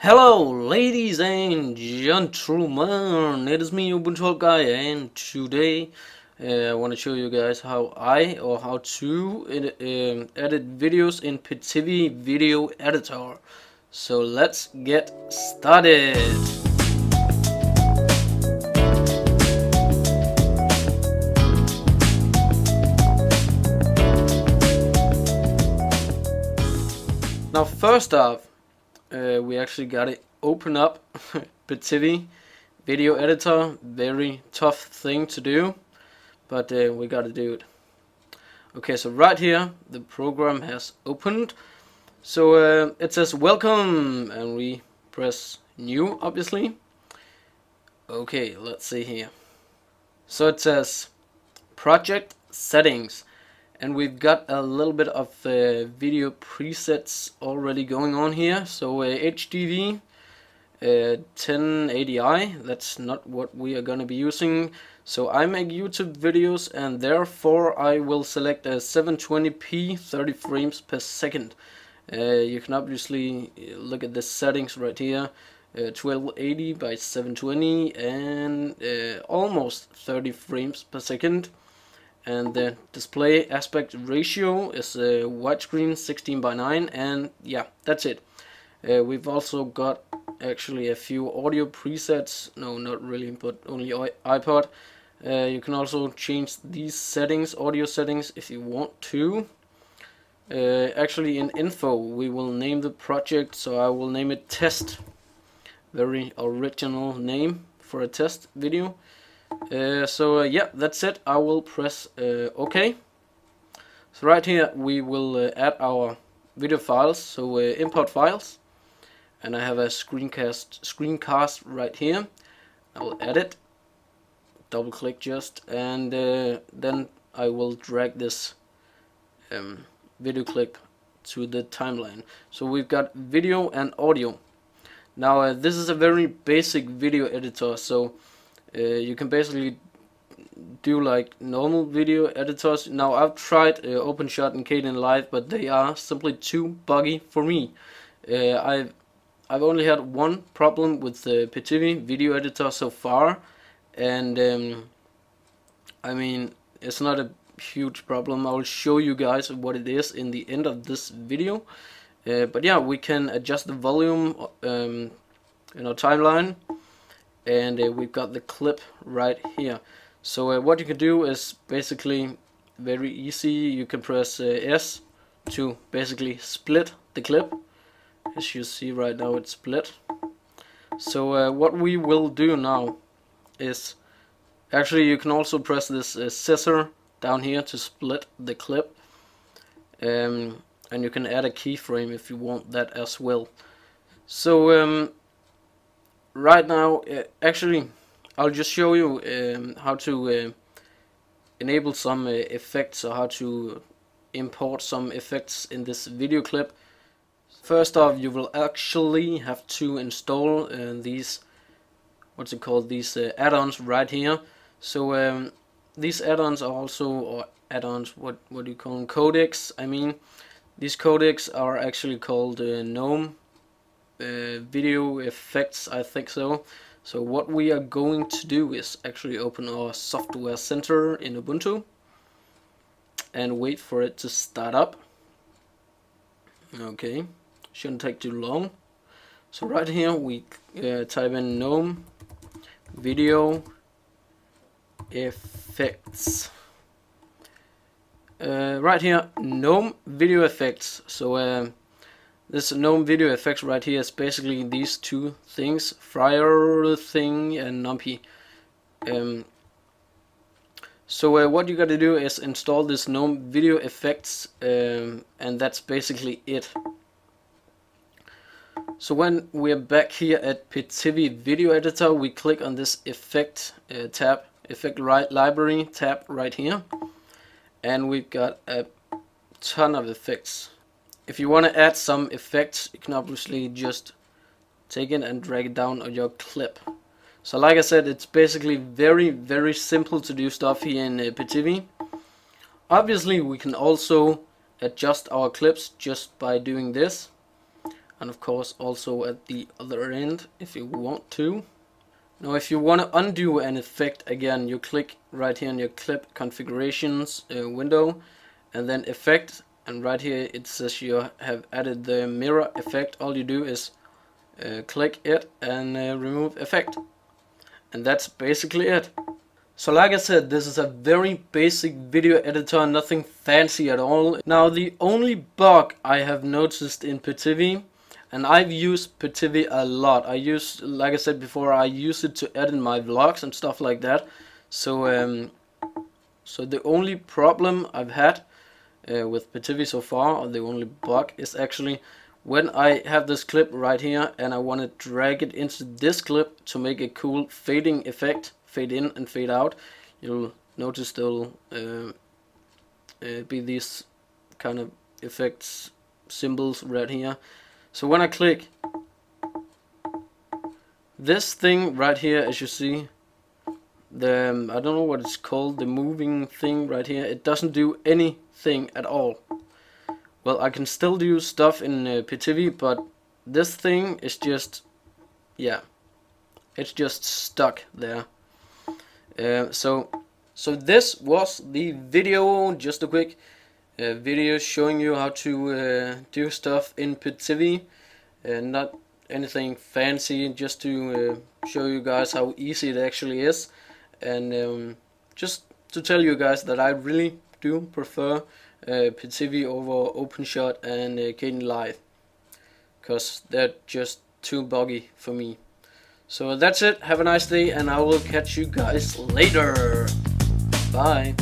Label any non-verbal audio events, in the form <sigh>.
Hello, ladies and gentlemen, it is me, Ubuntu Guy, and today uh, I want to show you guys how I or how to edit, um, edit videos in Pitivi Video Editor. So let's get started. Now, first off, uh, we actually got it open up. <laughs> Pitivi video editor very tough thing to do but uh, we got to do it. Okay so right here the program has opened. So uh, it says welcome and we press new obviously. Okay let's see here. So it says project settings and we've got a little bit of uh, video presets already going on here. So uh, HDV uh, 1080i that's not what we are gonna be using. So I make YouTube videos and therefore I will select a 720p 30 frames per second. Uh, you can obviously uh, look at the settings right here. 1280 uh, by 720 and almost 30 frames per second and the display aspect ratio is a widescreen 16 by 9 and yeah that's it. Uh, we've also got actually a few audio presets. No not really but only iPod. Uh, you can also change these settings audio settings if you want to. Uh, actually in info we will name the project so I will name it test. Very original name for a test video uh, so uh, yeah, that's it. I will press uh, OK. So right here we will uh, add our video files, so uh, import files. And I have a screencast screencast right here. I will edit, double click just, and then I will drag this um, video clip to the timeline. So we've got video and audio. Now this is a very basic video editor, so uh, you can basically do like normal video editors. Now I've tried uh, OpenShot and Kdenlive, but they are simply too buggy for me. Uh, I've I've only had one problem with the Pitivi video editor so far, and um, I mean it's not a huge problem. I'll show you guys what it is in the end of this video. Uh, but yeah, we can adjust the volume um, in our timeline and uh, we've got the clip right here. So uh, what you can do is basically very easy. You can press uh, S to basically split the clip. As you see right now it's split. So uh, what we will do now is actually you can also press this uh, scissor down here to split the clip. Um, and you can add a keyframe if you want that as well. So um, right now uh, actually I'll just show you um, how to uh, enable some uh, effects or how to import some effects in this video clip. First off you will actually have to install uh, these what's it called these uh, add-ons right here. So um, these add-ons are also or add-ons what what do you call them? Codecs I mean. These codecs are actually called uh, GNOME uh, video effects I think so. So what we are going to do is actually open our software center in Ubuntu and wait for it to start up. Okay shouldn't take too long. So right here we uh, type in GNOME video effects. Uh, right here GNOME video effects. So uh, this GNOME video effects right here is basically these two things, frei0r thing and Numpy. Um, so uh, what you got to do is install this GNOME video effects um, and that's basically it. So when we're back here at Pitivi Video Editor, we click on this Effect uh, tab, Effect right Library tab right here, and we've got a ton of effects if you want to add some effects, you can obviously just take it and drag it down on your clip. So like I said, it's basically very, very simple to do stuff here in uh, Pitivi. Obviously, we can also adjust our clips just by doing this. and of course also at the other end if you want to. Now if you want to undo an effect again you click right here in your clip configurations uh, window and then effect and right here it says you have added the mirror effect all you do is uh, click it and uh, remove effect and that's basically it. So like I said, this is a very basic video editor, nothing fancy at all. Now the only bug I have noticed in Pitivi, and I've used Pitivi a lot. I use, like I said before, I use it to edit my vlogs and stuff like that. So, um, so the only problem I've had uh, with Pitivi so far, the only bug, is actually when I have this clip right here and I want to drag it into this clip to make a cool fading effect fade in and fade out you'll notice there'll uh, uh, be these kind of effects symbols right here. So when I click this thing right here as you see the um, I don't know what it's called the moving thing right here. It doesn't do anything at all. Well I can still do stuff in uh, Pitivi but this thing is just yeah it's just stuck there. Uh, so so this was the video just a quick uh, video showing you how to uh, do stuff in Pitivi uh, not anything fancy just to uh, show you guys how easy it actually is and um, just to tell you guys that I really do prefer uh, Pitivi over OpenShot and uh, Kdenlive because they're just too buggy for me so that's it. Have a nice day, and I will catch you guys later. Bye.